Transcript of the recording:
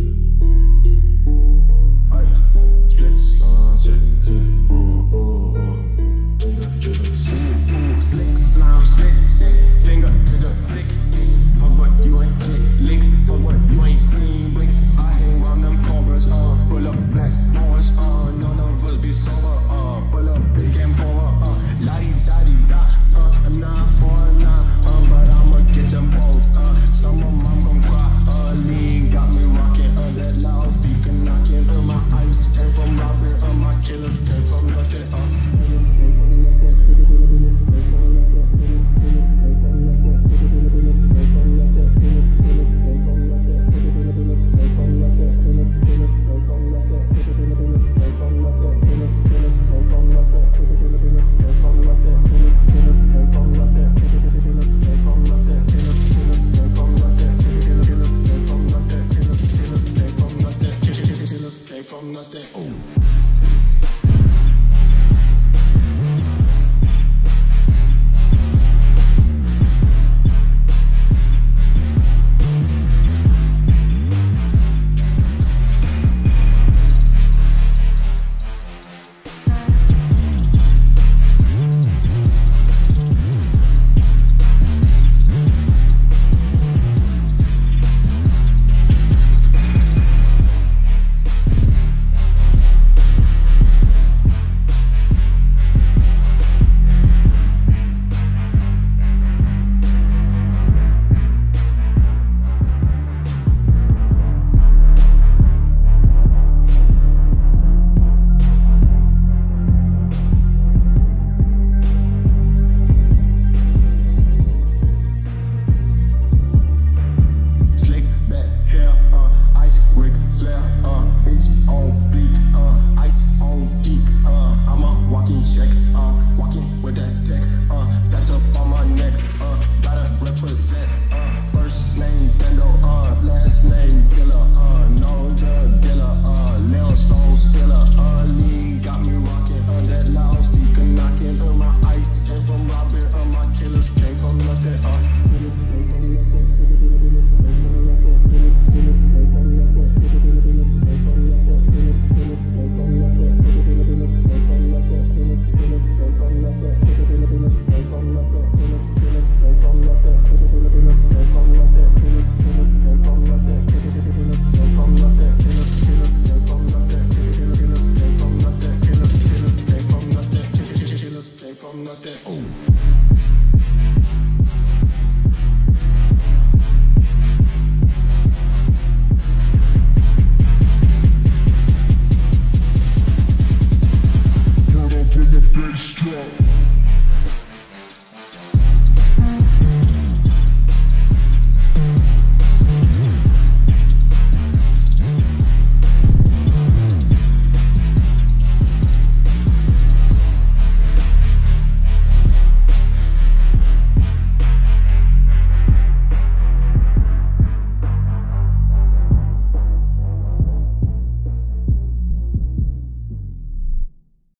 you from the